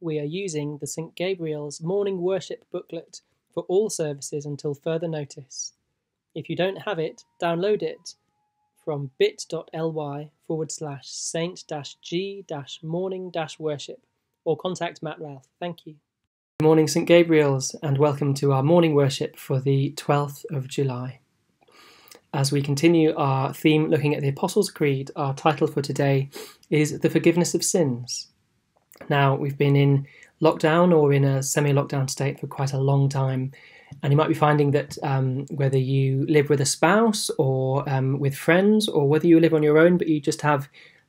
we are using the St. Gabriel's morning worship booklet for all services until further notice. If you don't have it, download it from bit.ly forward slash saint g morning worship or contact Matt Ralph. Thank you. Good morning, St. Gabriel's, and welcome to our morning worship for the 12th of July. As we continue our theme looking at the Apostles' Creed, our title for today is The Forgiveness of Sins. Now, we've been in lockdown or in a semi lockdown state for quite a long time. And you might be finding that um, whether you live with a spouse or um, with friends, or whether you live on your own, but you just have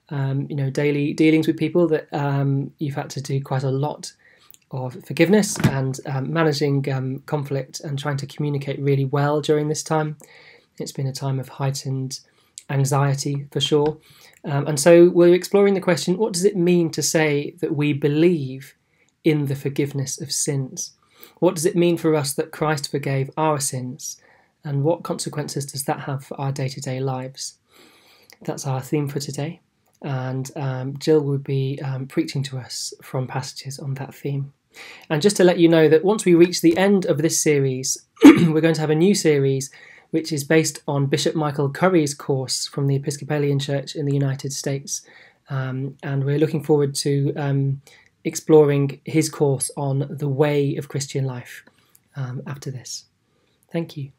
um, you know daily dealings with people, that um, you've had to do quite a lot of forgiveness and um, managing um, conflict and trying to communicate really well during this time. It's been a time of heightened anxiety for sure. Um, and so we're exploring the question what does it mean to say that we believe in the forgiveness of sins? What does it mean for us that Christ forgave our sins? And what consequences does that have for our day to day lives? That's our theme for today. And um, Jill will be um, preaching to us from passages on that theme. And just to let you know that once we reach the end of this series, we're going to have a new series which is based on Bishop Michael Curry's course from the Episcopalian Church in the United States. Um, and we're looking forward to um, exploring his course on the way of Christian life um, after this. Thank you.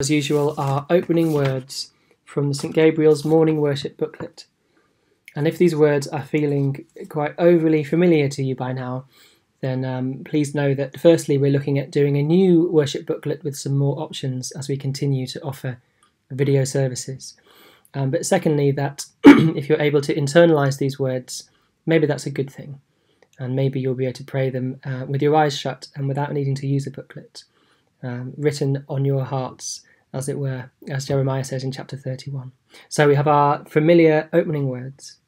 As usual, our opening words from the St. Gabriel's Morning Worship booklet. And if these words are feeling quite overly familiar to you by now, then um, please know that firstly, we're looking at doing a new worship booklet with some more options as we continue to offer video services. Um, but secondly, that if you're able to internalize these words, maybe that's a good thing. And maybe you'll be able to pray them uh, with your eyes shut and without needing to use a booklet, um, written on your hearts, as it were, as Jeremiah says in chapter 31. So we have our familiar opening words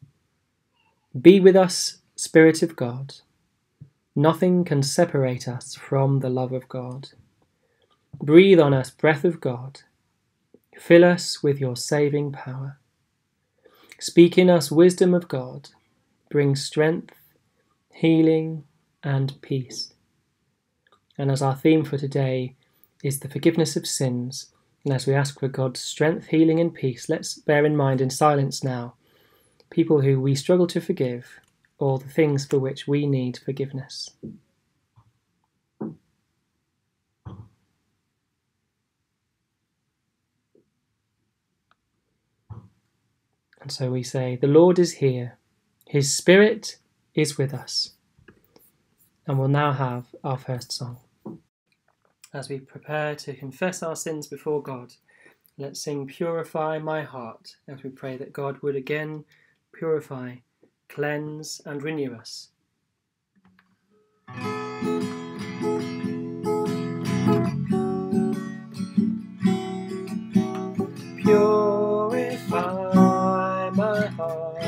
Be with us, Spirit of God. Nothing can separate us from the love of God. Breathe on us, breath of God. Fill us with your saving power. Speak in us wisdom of God. Bring strength, healing, and peace. And as our theme for today is the forgiveness of sins, and as we ask for God's strength, healing, and peace, let's bear in mind in silence now people who we struggle to forgive or the things for which we need forgiveness. And so we say, The Lord is here, His Spirit is with us. And we'll now have our first song. As we prepare to confess our sins before God, let's sing Purify My Heart as we pray that God would again purify cleanse, and renew us. Purify my heart,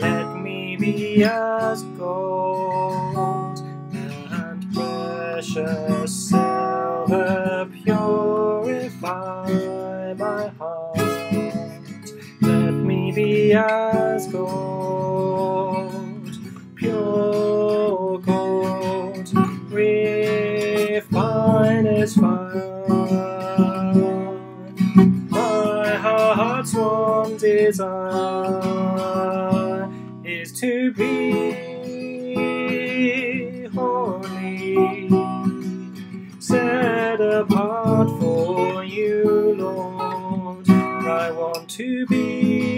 let me be as gold and precious silver. Purify my heart, let me be as gold. refined as fire. My heart's sole desire is to be holy, set apart for you, Lord. I want to be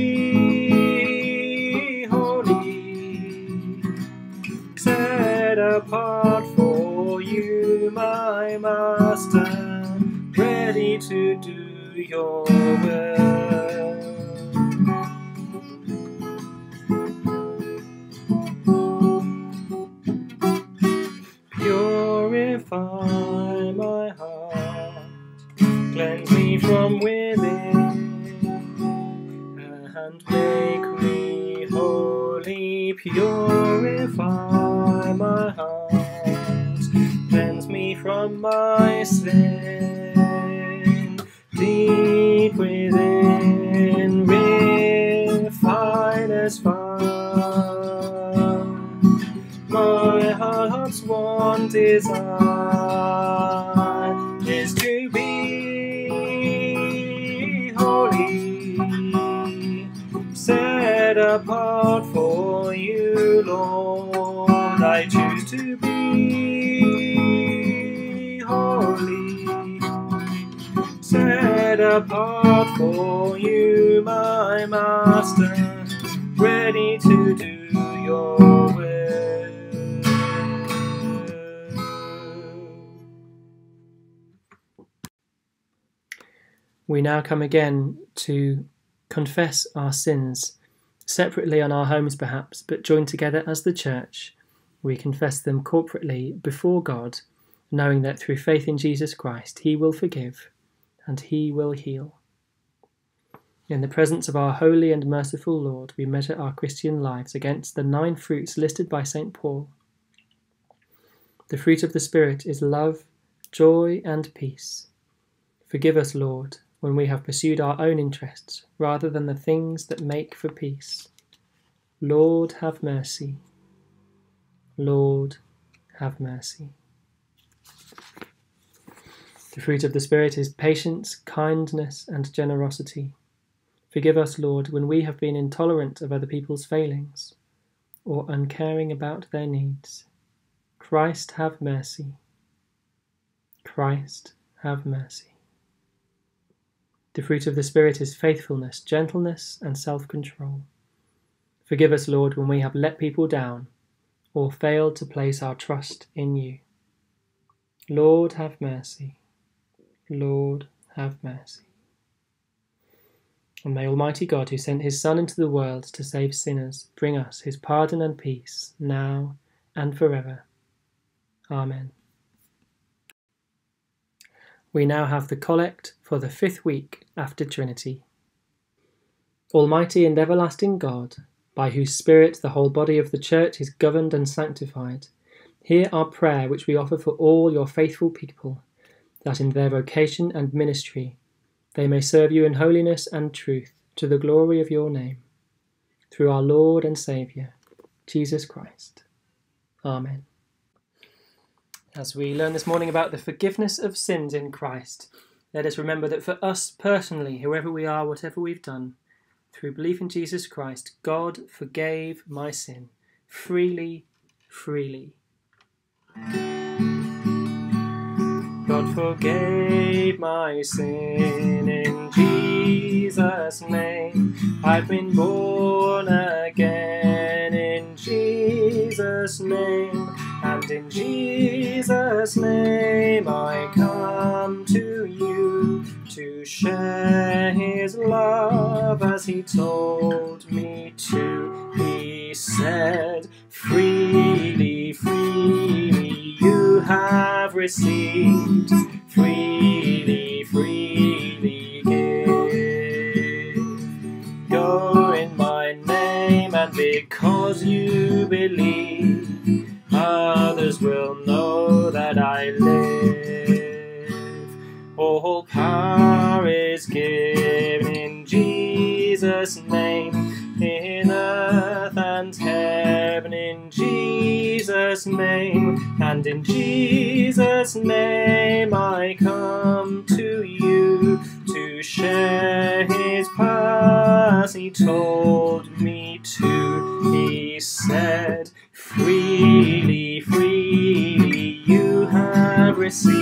your We now come again to confess our sins, separately on our homes perhaps, but joined together as the church. We confess them corporately before God, knowing that through faith in Jesus Christ, He will forgive and He will heal. In the presence of our holy and merciful Lord, we measure our Christian lives against the nine fruits listed by St. Paul. The fruit of the Spirit is love, joy, and peace. Forgive us, Lord, when we have pursued our own interests rather than the things that make for peace. Lord, have mercy. Lord, have mercy. The fruit of the Spirit is patience, kindness, and generosity. Forgive us, Lord, when we have been intolerant of other people's failings or uncaring about their needs. Christ, have mercy. Christ, have mercy. The fruit of the Spirit is faithfulness, gentleness, and self control. Forgive us, Lord, when we have let people down or failed to place our trust in you. Lord, have mercy. Lord, have mercy. And may Almighty God, who sent his Son into the world to save sinners, bring us his pardon and peace, now and forever. Amen. We now have the collect for the fifth week after Trinity. Almighty and everlasting God, by whose Spirit the whole body of the Church is governed and sanctified, hear our prayer which we offer for all your faithful people, that in their vocation and ministry they may serve you in holiness and truth to the glory of your name. Through our Lord and Saviour, Jesus Christ. Amen. As we learn this morning about the forgiveness of sins in Christ, let us remember that for us personally, whoever we are, whatever we've done, through belief in Jesus Christ, God forgave my sin freely, freely. God forgave my sin in Jesus' name. I've been born again in Jesus' name. And in Jesus' name I come to you to share his love as he told me to. He said, freely, freely you have received, freely, freely give. Go in my name, and because you believe, name, and in Jesus' name I come to you to share his past. He told me to, he said, freely, freely you have received,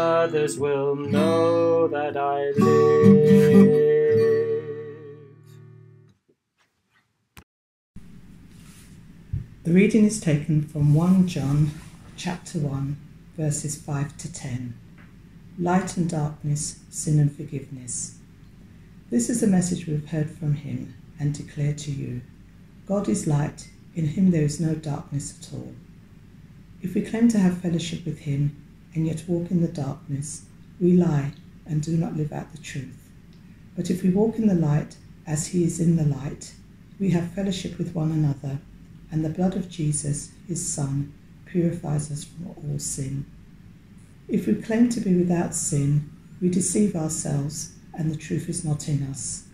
others will know that I live. The reading is taken from 1 John chapter 1 verses 5 to 10. Light and darkness, sin and forgiveness. This is the message we've heard from him and declare to you. God is light, In him there is no darkness at all. If we claim to have fellowship with him and yet walk in the darkness, we lie and do not live out the truth. But if we walk in the light as he is in the light, we have fellowship with one another, and the blood of Jesus, his Son, purifies us from all sin. If we claim to be without sin, we deceive ourselves, and the truth is not in us.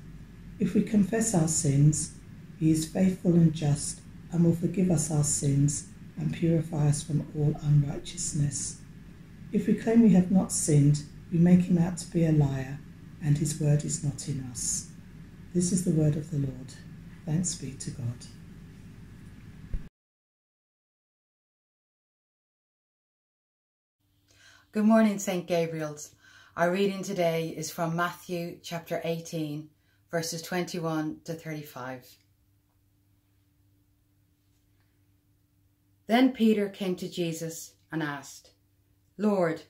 If we confess our sins, he is faithful and just and will forgive us our sins and purify us from all unrighteousness. If we claim we have not sinned, we make him out to be a liar, and his word is not in us. This is the word of the Lord. Thanks be to God. Good morning, St. Gabriel's. Our reading today is from Matthew chapter 18, verses 21 to 35. Then Peter came to Jesus and asked, Lord,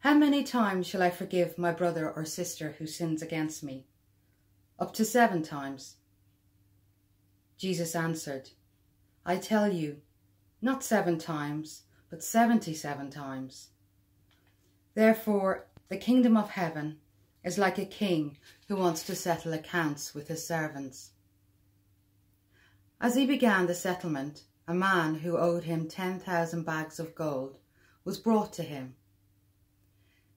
how many times shall I forgive my brother or sister who sins against me? Up to seven times. Jesus answered, I tell you, not seven times, but seventy-seven times. Therefore, the kingdom of heaven is like a king who wants to settle accounts with his servants. As he began the settlement, a man who owed him 10,000 bags of gold was brought to him.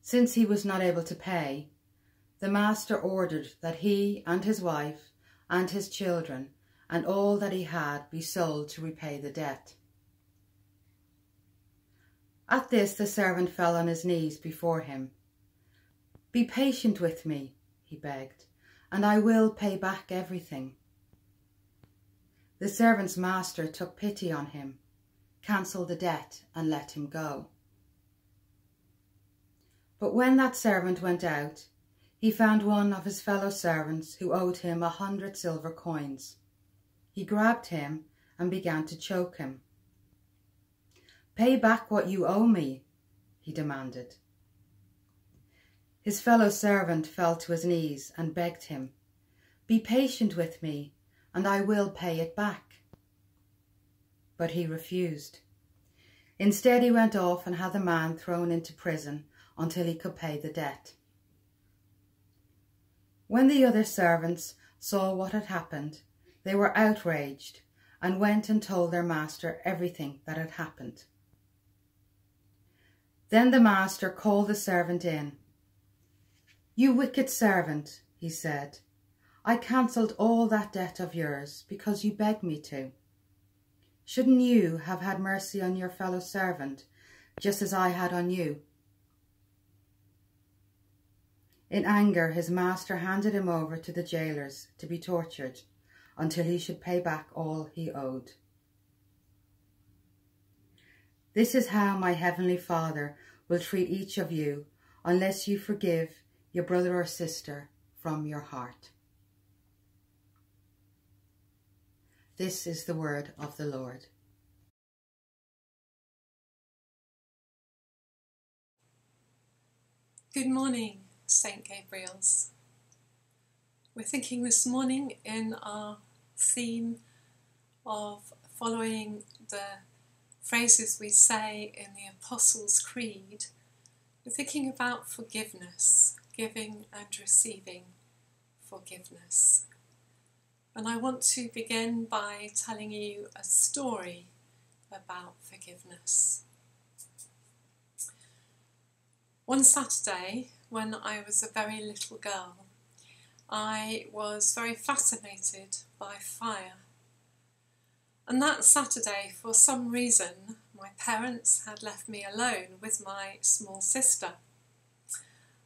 Since he was not able to pay, the master ordered that he and his wife and his children and all that he had be sold to repay the debt. At this the servant fell on his knees before him. Be patient with me, he begged, and I will pay back everything. The servant's master took pity on him, cancelled the debt, and let him go. But when that servant went out, he found one of his fellow servants who owed him a hundred silver coins. He grabbed him and began to choke him. Pay back what you owe me, he demanded. His fellow servant fell to his knees and begged him, Be patient with me, and I will pay it back. But he refused. Instead, he went off and had the man thrown into prison until he could pay the debt. When the other servants saw what had happened, they were outraged and went and told their master everything that had happened. Then the master called the servant in. You wicked servant, he said, I cancelled all that debt of yours because you begged me to. Shouldn't you have had mercy on your fellow servant, just as I had on you? In anger, his master handed him over to the jailers to be tortured until he should pay back all he owed. This is how my heavenly Father will treat each of you unless you forgive your brother or sister from your heart. This is the word of the Lord. Good morning, St. Gabriel's. We're thinking this morning in our theme of following the phrases we say in the Apostles' Creed. We're thinking about forgiveness, giving and receiving forgiveness. And I want to begin by telling you a story about forgiveness. One Saturday, when I was a very little girl, I was very fascinated by fire. And that Saturday, for some reason, my parents had left me alone with my small sister.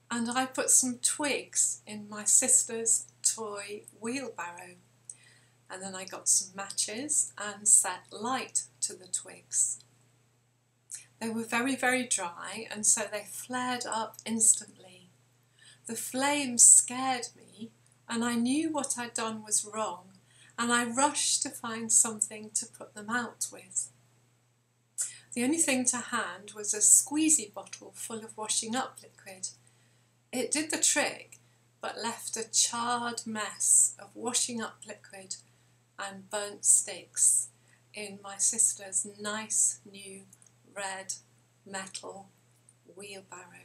And I put some twigs in my sister's toy wheelbarrow. And then I got some matches and set light to the twigs. They were very, very dry, and so they flared up instantly. The flames scared me, and I knew what I'd done was wrong, and I rushed to find something to put them out with. The only thing to hand was a squeezy bottle full of washing up liquid. It did the trick, but left a charred mess of washing up liquid and burnt sticks in my sister's nice new red metal wheelbarrow.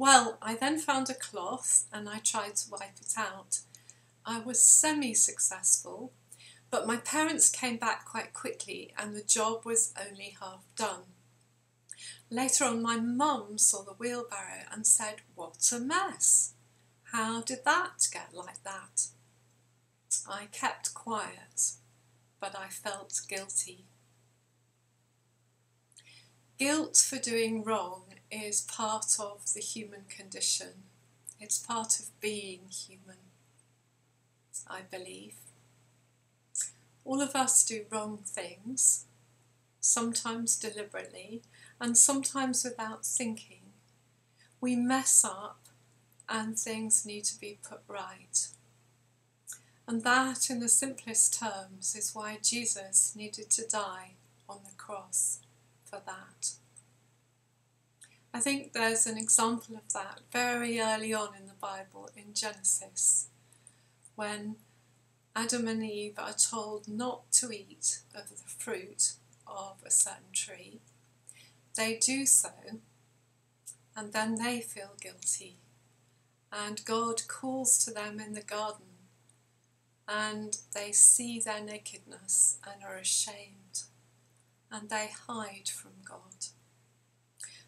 Well, I then found a cloth and I tried to wipe it out. I was semi successful, but my parents came back quite quickly and the job was only half done. Later on, my mum saw the wheelbarrow and said, What a mess! How did that get like that? I kept quiet, but I felt guilty. Guilt for doing wrong is part of the human condition. It's part of being human, I believe. All of us do wrong things, sometimes deliberately and sometimes without thinking. We mess up and things need to be put right. And that, in the simplest terms, is why Jesus needed to die on the cross for that. I think there's an example of that very early on in the Bible in Genesis when Adam and Eve are told not to eat of the fruit of a certain tree. They do so, and then they feel guilty. And God calls to them in the garden, and they see their nakedness and are ashamed, and they hide from God.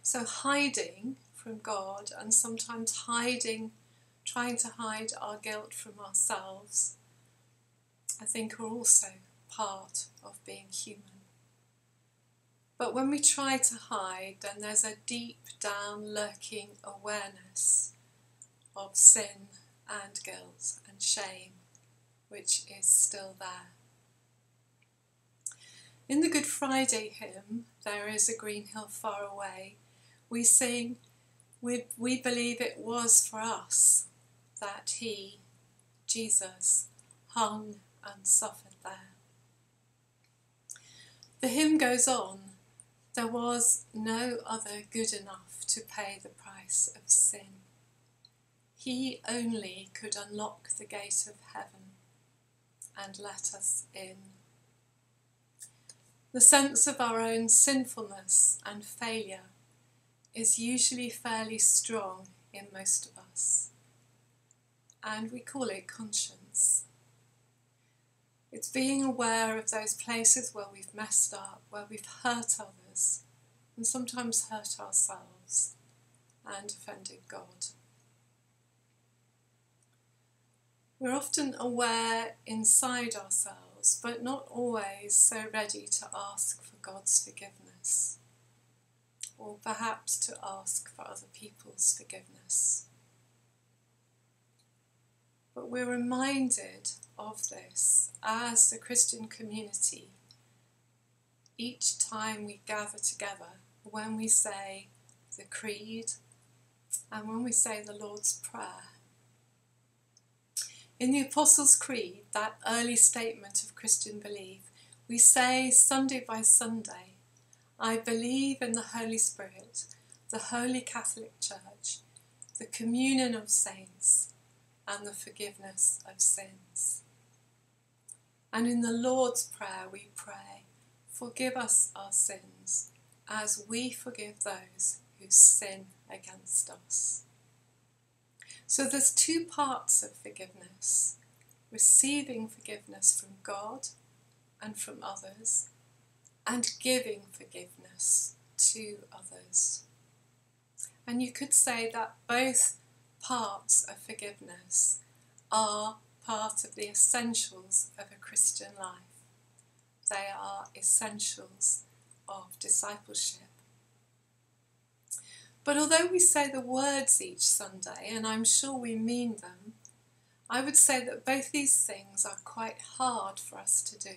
So, hiding from God and sometimes hiding, trying to hide our guilt from ourselves, I think are also part of being human. But when we try to hide, then there's a deep down lurking awareness of sin and guilt and shame, which is still there. In the Good Friday hymn, There is a Green Hill Far Away, we sing, we, we believe it was for us that He, Jesus, hung and suffered there. The hymn goes on there was no other good enough to pay the price of sin. He only could unlock the gate of heaven and let us in. The sense of our own sinfulness and failure is usually fairly strong in most of us, and we call it conscience. It's being aware of those places where we've messed up, where we've hurt others, and sometimes hurt ourselves and offended God. We're often aware inside ourselves, but not always so ready to ask for God's forgiveness or perhaps to ask for other people's forgiveness. But we're reminded of this as the Christian community each time we gather together, when we say the Creed and when we say the Lord's Prayer. In the Apostles' Creed, that early statement of Christian belief, we say Sunday by Sunday, I believe in the Holy Spirit, the Holy Catholic Church, the communion of saints, and the forgiveness of sins. And in the Lord's Prayer, we pray, Forgive us our sins, as we forgive those who sin against us. So there's two parts of forgiveness receiving forgiveness from God and from others, and giving forgiveness to others. And you could say that both parts of forgiveness are part of the essentials of a Christian life. They are essentials of discipleship. But although we say the words each Sunday, and I'm sure we mean them, I would say that both these things are quite hard for us to do.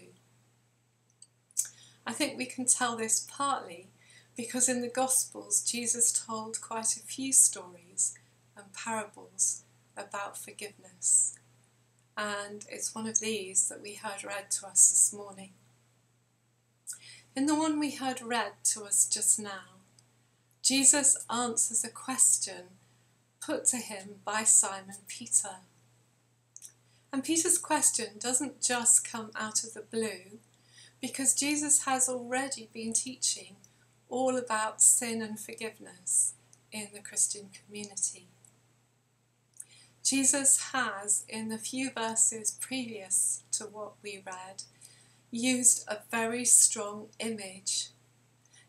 I think we can tell this partly because in the Gospels Jesus told quite a few stories and parables about forgiveness. And it's one of these that we heard read to us this morning. In the one we heard read to us just now, Jesus answers a question put to him by Simon Peter. And Peter's question doesn't just come out of the blue, because Jesus has already been teaching all about sin and forgiveness in the Christian community. Jesus has, in the few verses previous to what we read, used a very strong image.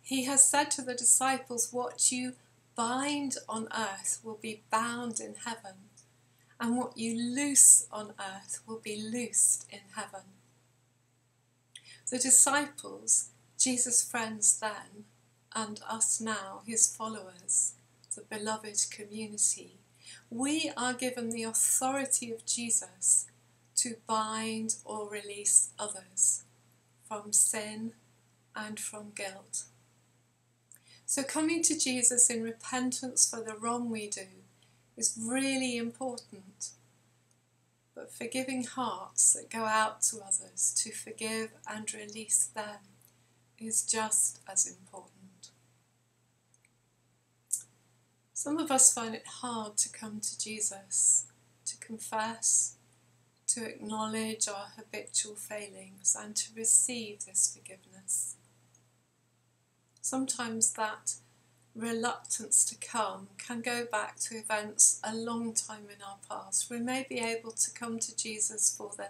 He has said to the disciples, What you bind on earth will be bound in heaven, and what you loose on earth will be loosed in heaven. The disciples, Jesus' friends then, and us now, his followers, the beloved community, we are given the authority of Jesus to bind or release others from sin and from guilt. So, coming to Jesus in repentance for the wrong we do is really important. But forgiving hearts that go out to others to forgive and release them is just as important. Some of us find it hard to come to Jesus, to confess, to acknowledge our habitual failings, and to receive this forgiveness. Sometimes that reluctance to come can go back to events a long time in our past. We may be able to come to Jesus for the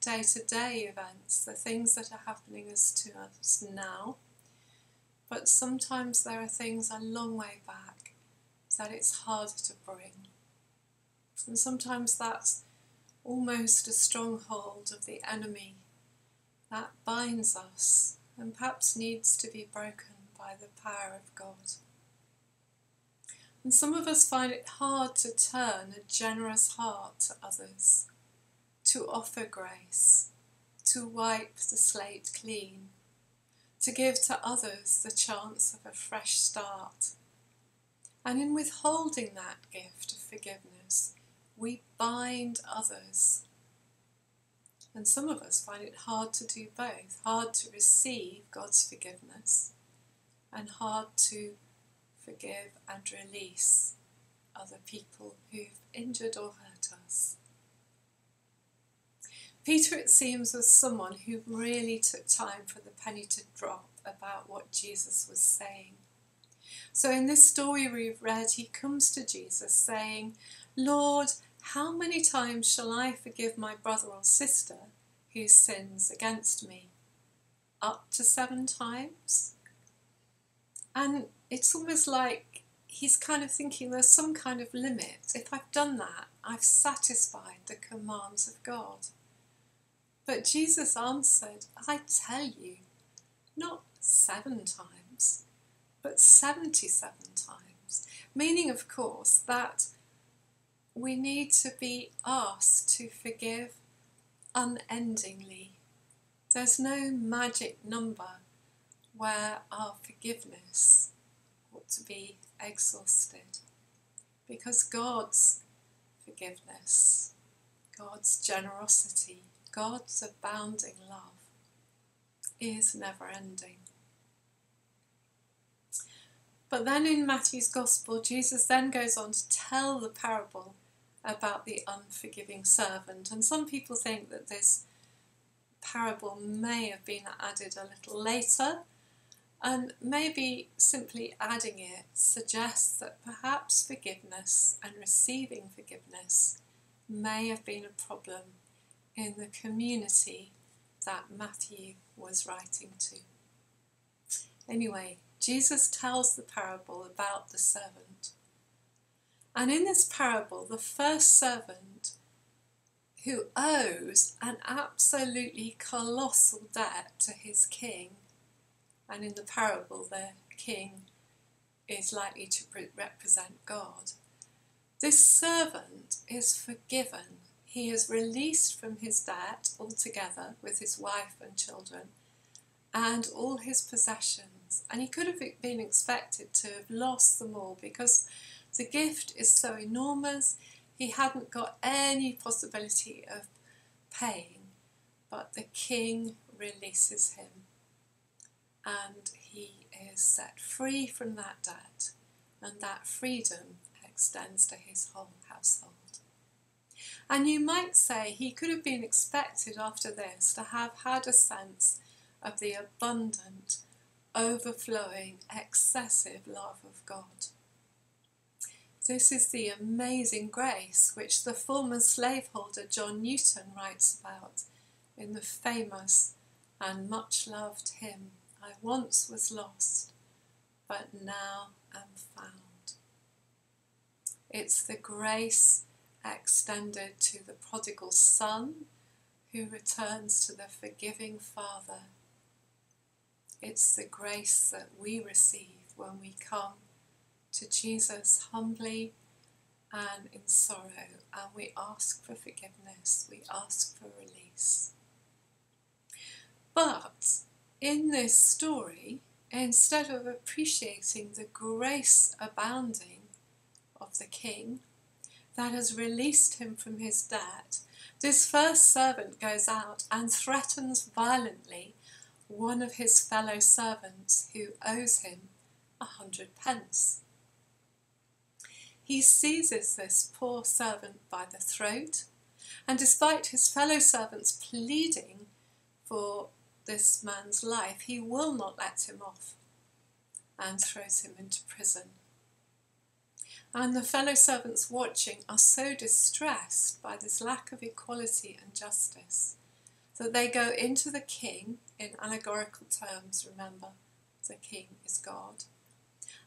day to day events, the things that are happening to us now, but sometimes there are things a long way back that it's hard to bring. And sometimes that's almost a stronghold of the enemy that binds us and perhaps needs to be broken by the power of God. And some of us find it hard to turn a generous heart to others, to offer grace, to wipe the slate clean, to give to others the chance of a fresh start and in withholding that gift of forgiveness, we bind others. And some of us find it hard to do both hard to receive God's forgiveness and hard to forgive and release other people who've injured or hurt us. Peter, it seems, was someone who really took time for the penny to drop about what Jesus was saying. So in this story we've read, he comes to Jesus saying, Lord, how many times shall I forgive my brother or sister who sins against me? Up to seven times? And it's almost like he's kind of thinking there's some kind of limit. If I've done that, I've satisfied the commands of God. But Jesus answered, I tell you, not seven times, but 77 times. Meaning, of course, that we need to be asked to forgive unendingly. There's no magic number where our forgiveness ought to be exhausted. Because God's forgiveness, God's generosity, God's abounding love is never ending. But then in Matthew's Gospel, Jesus then goes on to tell the parable about the unforgiving servant. And some people think that this parable may have been added a little later, and maybe simply adding it suggests that perhaps forgiveness and receiving forgiveness may have been a problem in the community that Matthew was writing to. Anyway, Jesus tells the parable about the servant. And in this parable, the first servant who owes an absolutely colossal debt to his king, and in the parable, the king is likely to represent God. This servant is forgiven. He is released from his debt altogether with his wife and children and all his possessions and he could have been expected to have lost them all because the gift is so enormous, he hadn't got any possibility of paying. But the king releases him and he is set free from that debt, and that freedom extends to his whole household. And you might say he could have been expected after this to have had a sense of the abundant, overflowing, excessive love of God. This is the amazing grace which the former slaveholder John Newton writes about in the famous and much loved hymn, I once was lost, but now am found. It's the grace extended to the prodigal son who returns to the forgiving Father. It's the grace that we receive when we come to Jesus humbly and in sorrow, and we ask for forgiveness, we ask for release. But in this story, instead of appreciating the grace abounding of the king that has released him from his debt, this first servant goes out and threatens violently one of his fellow servants who owes him a hundred pence. He seizes this poor servant by the throat, and despite his fellow servants pleading for this man's life, he will not let him off and throws him into prison. And the fellow servants watching are so distressed by this lack of equality and justice that they go into the king, in allegorical terms, remember, the king is God,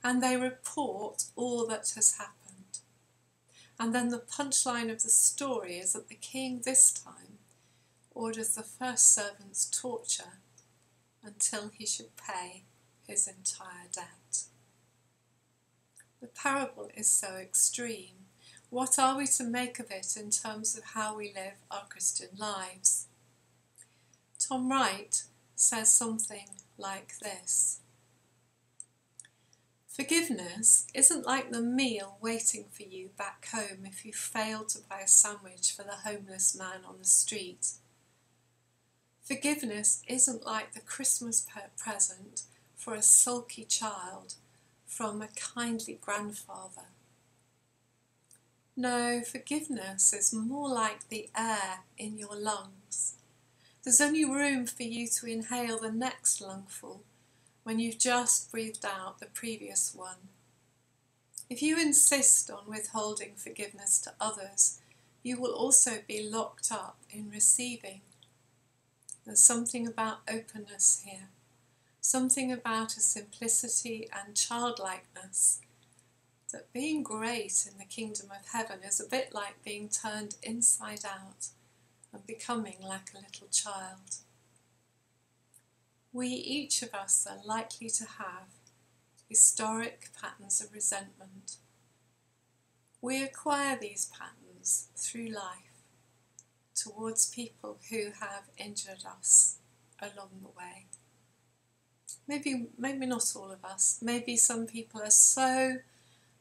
and they report all that has happened. And then the punchline of the story is that the king this time orders the first servant's torture until he should pay his entire debt. The parable is so extreme. What are we to make of it in terms of how we live our Christian lives? Tom Wright says something like this Forgiveness isn't like the meal waiting for you back home if you fail to buy a sandwich for the homeless man on the street. Forgiveness isn't like the Christmas present for a sulky child from a kindly grandfather. No, forgiveness is more like the air in your lungs. There's only room for you to inhale the next lungful when you've just breathed out the previous one. If you insist on withholding forgiveness to others, you will also be locked up in receiving. There's something about openness here, something about a simplicity and childlikeness that being great in the kingdom of heaven is a bit like being turned inside out and becoming like a little child. We each of us are likely to have historic patterns of resentment. We acquire these patterns through life towards people who have injured us along the way. Maybe, maybe not all of us. Maybe some people are so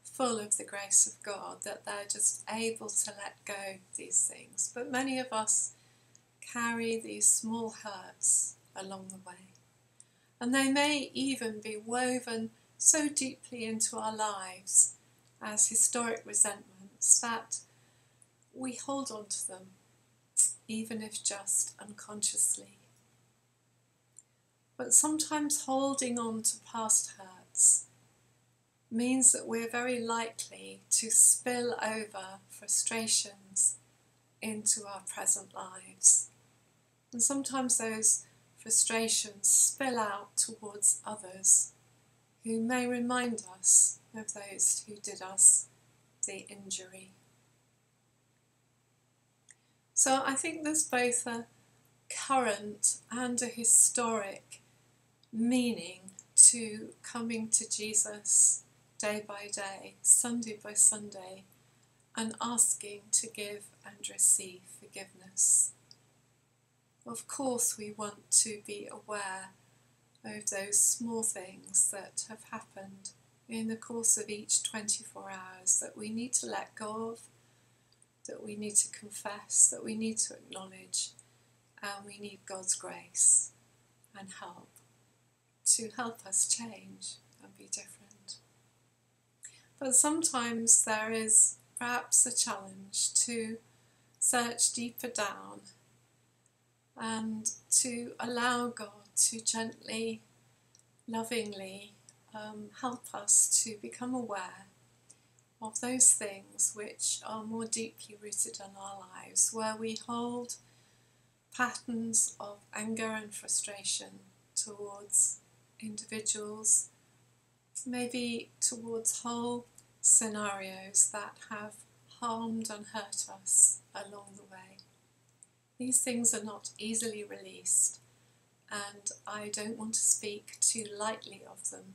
full of the grace of God that they're just able to let go of these things. But many of us carry these small hurts along the way and they may even be woven so deeply into our lives as historic resentments that we hold on to them, even if just unconsciously. But sometimes holding on to past hurts means that we're very likely to spill over frustrations into our present lives. And sometimes those frustrations spill out towards others who may remind us of those who did us the injury. So I think there's both a current and a historic meaning to coming to Jesus day by day, Sunday by Sunday, and asking to give and receive forgiveness. Of course, we want to be aware of those small things that have happened in the course of each 24 hours that we need to let go of, that we need to confess, that we need to acknowledge, and we need God's grace and help to help us change and be different. But sometimes there is perhaps a challenge to search deeper down and to allow God to gently, lovingly um, help us to become aware of those things which are more deeply rooted in our lives, where we hold patterns of anger and frustration towards individuals, maybe towards whole scenarios that have harmed and hurt us along the way. These things are not easily released, and I don't want to speak too lightly of them,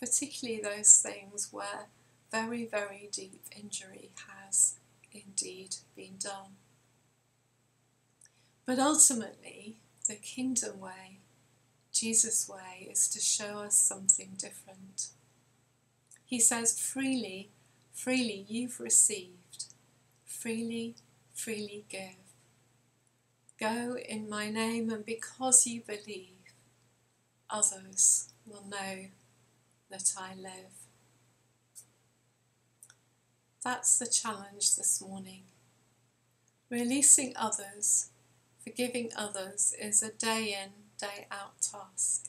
particularly those things where very, very deep injury has indeed been done. But ultimately, the kingdom way, Jesus' way, is to show us something different. He says, freely, freely you've received, freely, freely give. Go in my name, and because you believe, others will know that I live. That's the challenge this morning. Releasing others, forgiving others is a day in, day out task,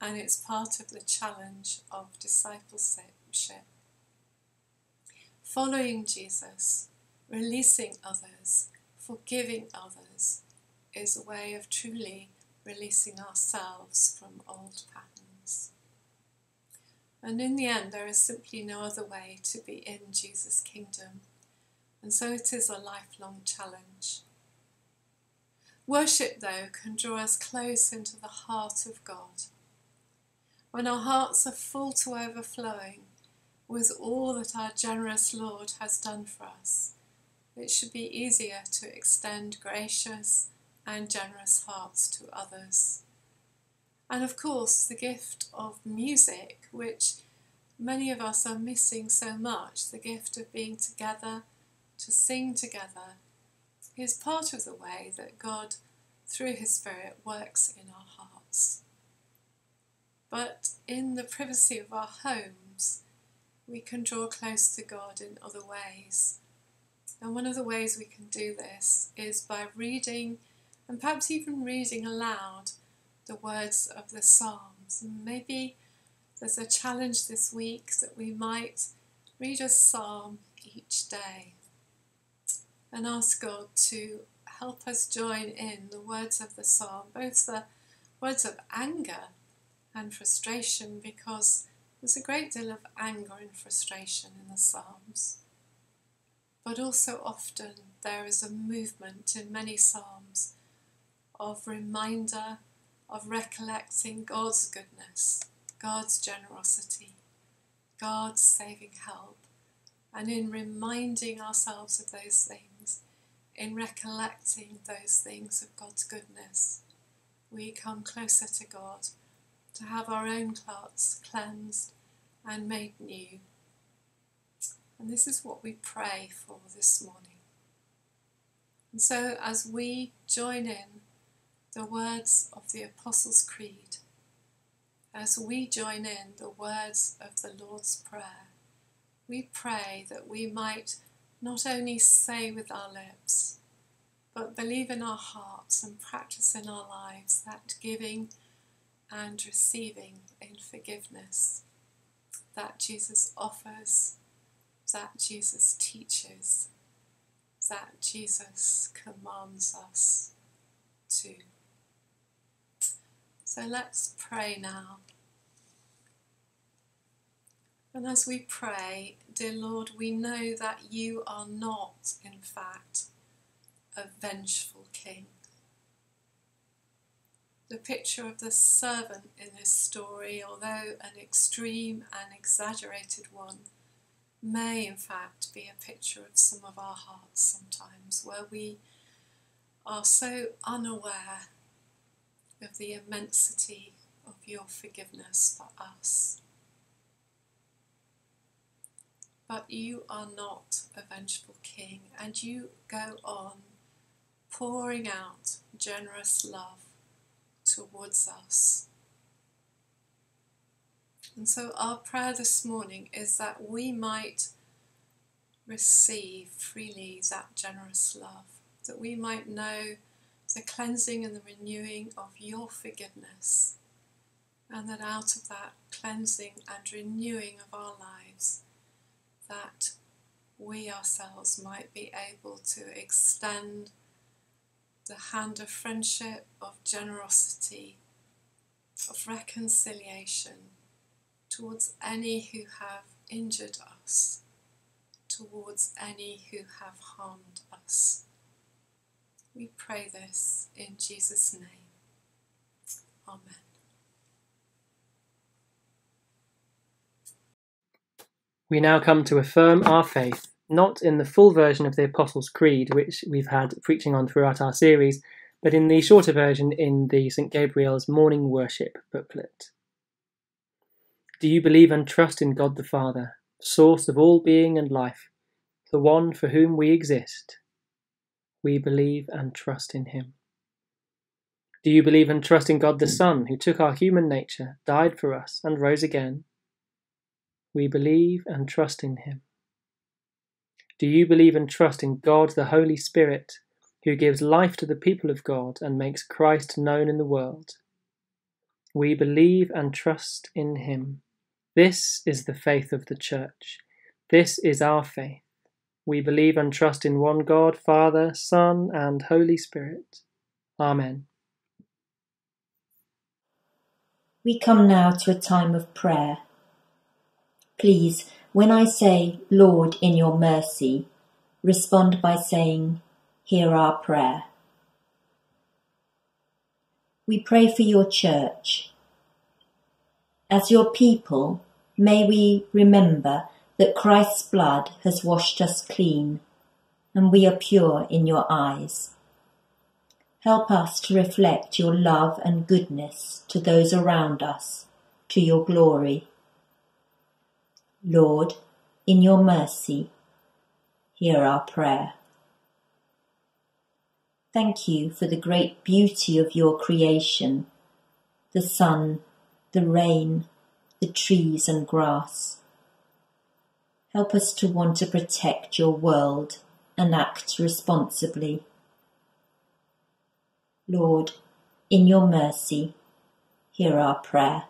and it's part of the challenge of discipleship. Following Jesus, releasing others, forgiving others is a way of truly releasing ourselves from old patterns. And in the end, there is simply no other way to be in Jesus' kingdom. And so it is a lifelong challenge. Worship, though, can draw us close into the heart of God. When our hearts are full to overflowing with all that our generous Lord has done for us, it should be easier to extend gracious and generous hearts to others. And of course, the gift of music, which many of us are missing so much, the gift of being together, to sing together, is part of the way that God, through His Spirit, works in our hearts. But in the privacy of our homes, we can draw close to God in other ways. And one of the ways we can do this is by reading and perhaps even reading aloud the words of the Psalms. Maybe there's a challenge this week that we might read a psalm each day and ask God to help us join in the words of the psalm, both the words of anger and frustration, because there's a great deal of anger and frustration in the Psalms. But also often there is a movement in many Psalms of reminder, of recollecting God's goodness, God's generosity, God's saving help, and in reminding ourselves of those things, in recollecting those things of God's goodness, we come closer to God to have our own hearts cleansed and made new. And this is what we pray for this morning. And so, as we join in the words of the Apostles' Creed as we join in the words of the Lord's Prayer. We pray that we might not only say with our lips, but believe in our hearts and practice in our lives that giving and receiving in forgiveness that Jesus offers, that Jesus teaches, that Jesus commands us to. So let's pray now. And as we pray, dear Lord, we know that you are not, in fact, a vengeful king. The picture of the servant in this story, although an extreme and exaggerated one, may in fact be a picture of some of our hearts sometimes, where we are so unaware of the immensity of your forgiveness for us. But you are not a vengeful king, and you go on pouring out generous love towards us. And so, our prayer this morning is that we might receive freely that generous love that we might know the cleansing and the renewing of your forgiveness, and that out of that cleansing and renewing of our lives, that we ourselves might be able to extend the hand of friendship, of generosity, of reconciliation towards any who have injured us, towards any who have harmed us. We pray this in Jesus' name. Amen. We now come to affirm our faith, not in the full version of the Apostles' Creed, which we've had preaching on throughout our series, but in the shorter version in the St. Gabriel's Morning Worship booklet. Do you believe and trust in God the Father, source of all being and life, the one for whom we exist? We believe and trust in him. Do you believe and trust in God the hmm. Son, who took our human nature, died for us, and rose again? We believe and trust in him. Do you believe and trust in God the Holy Spirit, who gives life to the people of God and makes Christ known in the world? We believe and trust in him. This is the faith of the Church. This is our faith. We believe and trust in one God, Father, Son, and Holy Spirit. Amen. We come now to a time of prayer. Please, when I say, Lord, in your mercy, respond by saying, Hear our prayer. We pray for your church. As your people, may we remember that Christ's blood has washed us clean, and we are pure in your eyes. Help us to reflect your love and goodness to those around us, to your glory. Lord, in your mercy, hear our prayer. Thank you for the great beauty of your creation, the sun, the rain, the trees and grass. Help us to want to protect your world and act responsibly. Lord, in your mercy, hear our prayer.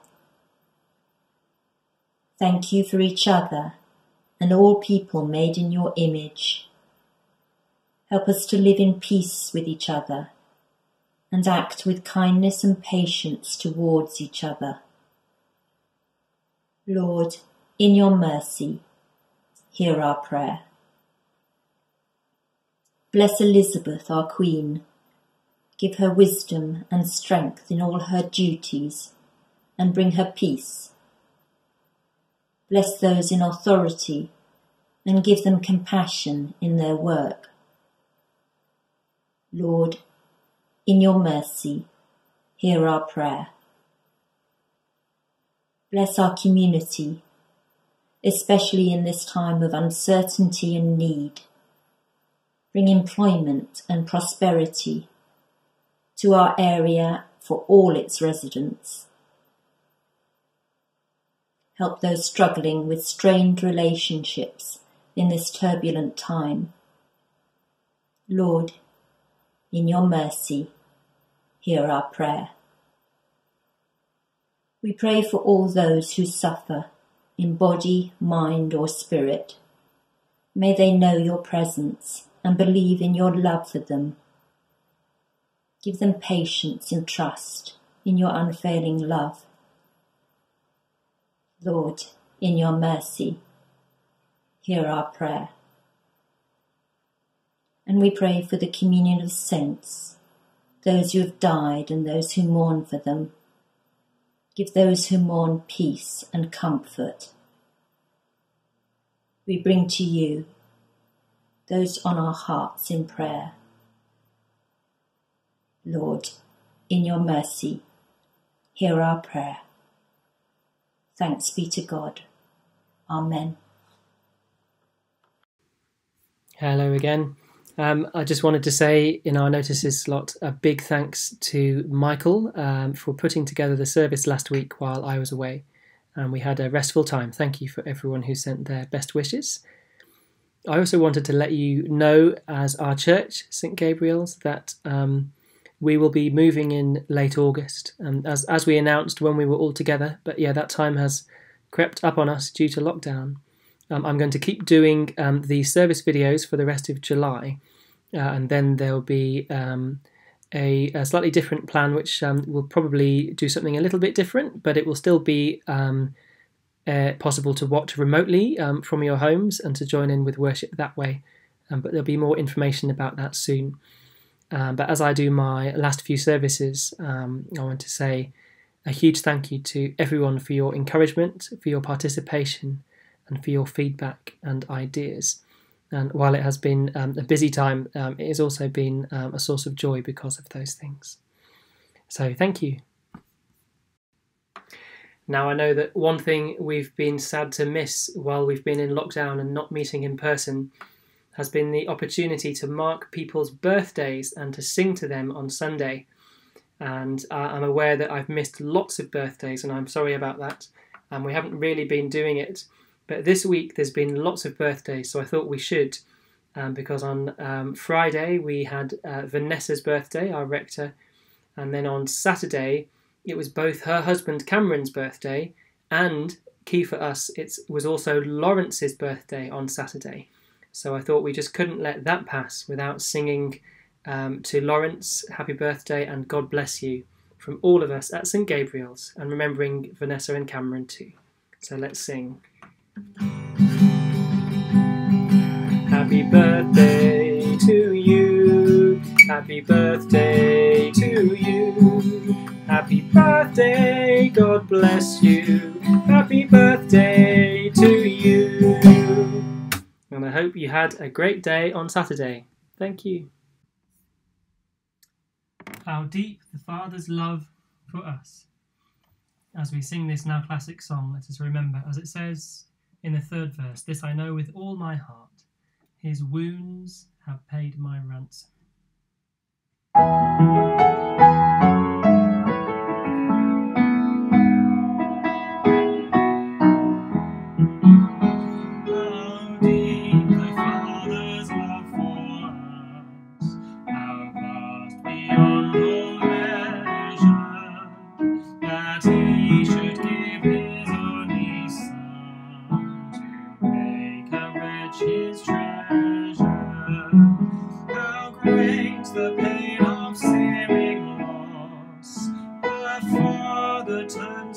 Thank you for each other and all people made in your image. Help us to live in peace with each other and act with kindness and patience towards each other. Lord, in your mercy, hear our prayer. Bless Elizabeth, our Queen. Give her wisdom and strength in all her duties, and bring her peace Bless those in authority and give them compassion in their work. Lord, in your mercy, hear our prayer. Bless our community, especially in this time of uncertainty and need. Bring employment and prosperity to our area for all its residents help those struggling with strained relationships in this turbulent time. Lord, in your mercy, hear our prayer. We pray for all those who suffer in body, mind, or spirit. May they know your presence and believe in your love for them. Give them patience and trust in your unfailing love. Lord, in your mercy, hear our prayer. And we pray for the communion of saints, those who have died and those who mourn for them. Give those who mourn peace and comfort. We bring to you those on our hearts in prayer. Lord, in your mercy, hear our prayer. Thanks be to God. Amen. Hello again. Um, I just wanted to say in our notices slot a big thanks to Michael um, for putting together the service last week while I was away. And we had a restful time. Thank you for everyone who sent their best wishes. I also wanted to let you know, as our church, St Gabriel's, that um, we will be moving in late August, um, as as we announced when we were all together. But yeah, that time has crept up on us due to lockdown. Um, I'm going to keep doing um, the service videos for the rest of July, uh, and then there will be um, a, a, slightly different plan, which um, will probably do something a little bit different, but it will still be um, uh, possible to watch remotely um, from your homes and to join in with worship that way. but there'll be more information about that soon. but as I do my last few services, I want to say a huge thank you to everyone for your encouragement, for your participation, and for your feedback and ideas. And while it has been um, a busy time, um, it has also been um, a source of joy because of those things. So thank you. Now, I know that one thing we've been sad to miss while we've been in lockdown and not meeting in person has been the opportunity to mark people's birthdays and to sing to them on Sunday. And uh, I'm aware that I've missed lots of birthdays, and I'm sorry about that. And we haven't really been doing it. But this week there's been lots of birthdays, so I thought we should, um, because on um, Friday we had uh, Vanessa's birthday, our rector, and then on Saturday it was both her husband Cameron's birthday and key for us it was also Lawrence's birthday on Saturday. So I thought we just couldn't let that pass without singing um, to Lawrence happy birthday and God bless you from all of us at St Gabriel's and remembering Vanessa and Cameron too. So let's sing. Happy birthday to you. Happy birthday to you. Happy birthday, God bless you. Happy birthday to you. And I hope you had a great day on Saturday. Thank you. How deep the Father's love for us. As we sing this now classic song, let us remember, as it says in the third verse, This I know with all my heart, his wounds have paid my ransom. time.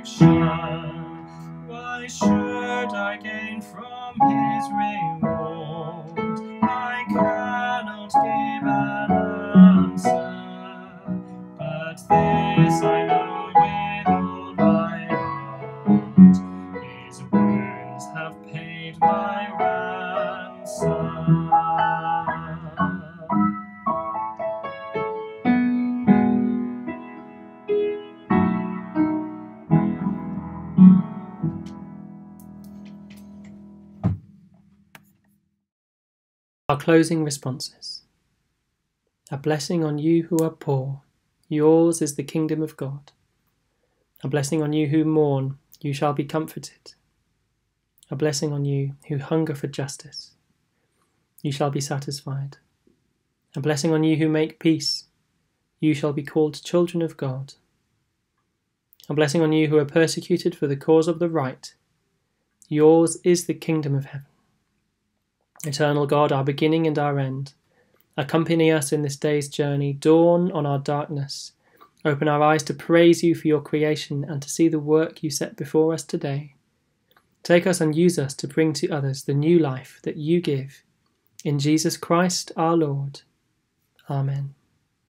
Why should I gain from his reward? Our closing responses. A blessing on you who are poor, Yours is the kingdom of God. A blessing on you who mourn, you shall be comforted. A blessing on you who hunger for justice, you shall be satisfied. A blessing on you who make peace, you shall be called children of God. A blessing on you who are persecuted for the cause of the right, yours is the kingdom of heaven. Eternal God, our beginning and our end, accompany us in this day's journey, dawn on our darkness. Open our eyes to praise you for your creation and to see the work you set before us today. Take us and use us to bring to others the new life that you give. In Jesus Christ our Lord. Amen.